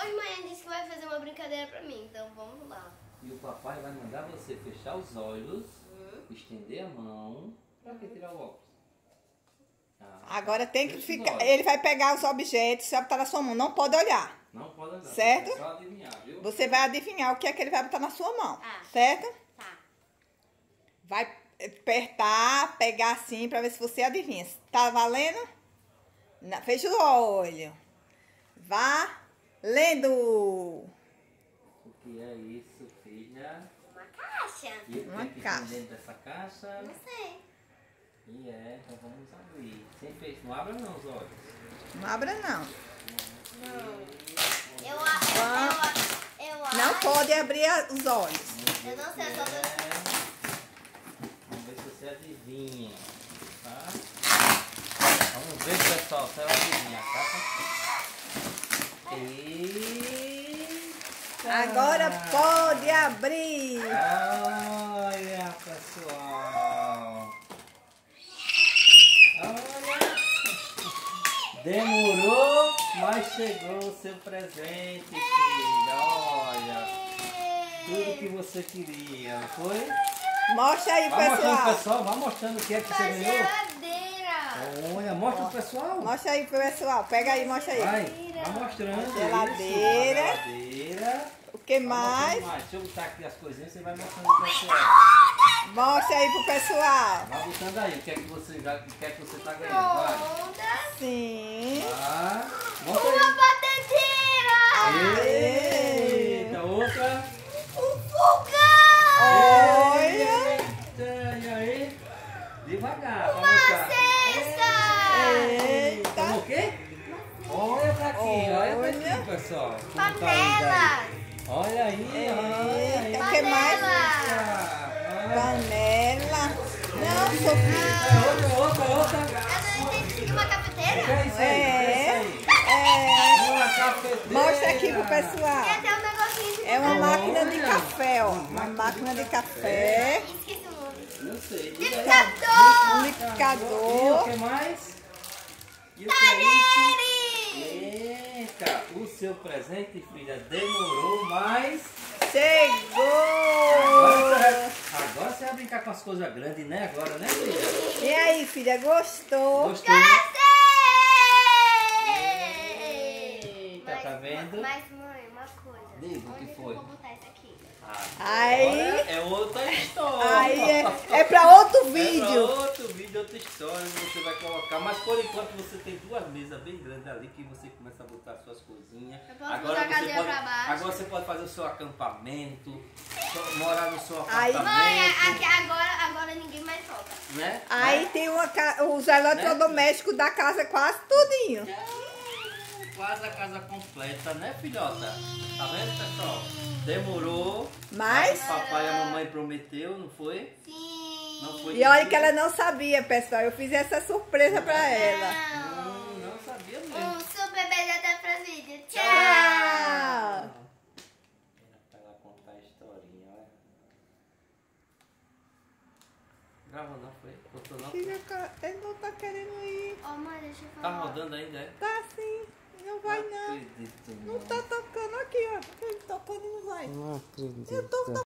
Hoje manhã disse que vai fazer uma brincadeira pra mim, então vamos lá. E o papai vai mandar você fechar os olhos, Hum. estender a mão. Pra que tirar o óculos? Ah, Agora tem que ficar. Ele vai pegar os objetos, se botar na sua mão. Não pode olhar. Não pode andar. Certo? É só adivinhar, viu? Você vai adivinhar o que é que ele vai botar na sua mão. Ah. Certo? Tá. Vai apertar, pegar assim pra ver se você adivinha. Tá valendo? Fecha o olho. Vá lendo. O que é isso, filha? Uma caixa? E o que Uma é que caixa. tem dentro dessa caixa? Não sei. E é, então vamos abrir. Sem fecho, não abra não os olhos. Não abra não. Eu, a- eu, eu, eu, eu Não pode abrir os olhos. Eu não sei, que eu só tô- é. Vamos ver se você adivinha. Tá? Vamos ver, pessoal, se ela adivinha, tá? Eita! Agora pode abrir. Olha, pessoal. Olha. Demorou, mas chegou o seu presente, filha. Olha. Tudo que você queria, não foi? Mostra aí, Vai mostrando pro pessoal. pessoal, vai mostrando o que é que você ganhou. Olha, mostra pro pessoal. Mostra aí, pessoal. Pega aí, mostra aí. Vai, vai mostrando. Geladeira. Geladeira. O que mais? mostrando Deixa eu botar aqui as coisinhas, você vai mostrando pro pessoal. Mostra aí pro pessoal. Vai botando aí, o que é que você, já, o que é que você tá ganhando, vai. Sim. Tá. Mostra Uma aí. batedeira. Eita, outra. Um fogão. Olha. Eita, e aí? Devagar, Uma mostrar. cesta. Eita. Toma o quê? Olha pra aqui, olha aqui, pessoal. Tá Panela. aí. Olha aí, olha aí. O que mais? Panela. Não, Sofia. é outra, outra, outra. Eu não entendi. Uma cafeteira? é isso aí? É isso É. aí? É. Uma cafeteira. Mostra aqui pro Tem pessoal. até um negocinho de... É uma Olha. máquina de café, ó. Uma máquina de café. Esqueci o nome. Não sei. Liquidificador. E o que mais? E o que é Eita, o seu presente, filha, demorou, mas agora Chegou! você, vai, agora você vai brincar com as coisas grandes, né? Agora, né, filha? E aí, filha, gostou? Gostou? Gostei! Eita, tá vendo? Mas, mãe, uma coisa. Diga, o Onde que foi? eu vou botar isso aqui? Aí- Agora é outra história. Aí é, é pra outro É pra vídeo. outro vídeo, outra história, você vai colocar. Mas por enquanto você tem duas mesas bem grandes ali que você começa a botar suas coisinhas. Eu posso botar a cadeira pode, pra baixo. agora você pode fazer o seu acampamento, só- morar no seu Aí- apartamento. Mãe, aqui agora, agora ninguém mais toca. né? Aí Né? tem uma, ca- os eletrodomésticos da casa quase tudinho. Quase a casa completa, né, filhota? Tá vendo, pessoal? Demorou. Mas, O papai e a mamãe prometeu, não foi? Sim. Não foi. e olha que ela não sabia, pessoal. Eu fiz essa surpresa pra ela. Hum, não sabia mesmo. Um super beijo até pro vídeo. Tchau. Tchau! Era pra ela contar a historinha, olha. Gravou não, foi? Botou não? Filha, ele não tá querendo ir. Ó, mãe, deixa eu Tá falar. rodando ainda, é? Tá sim. Não vai não. acredito, Não tá tocando aqui, ó. Ele tocando e não vai. Não acredito. Eu tô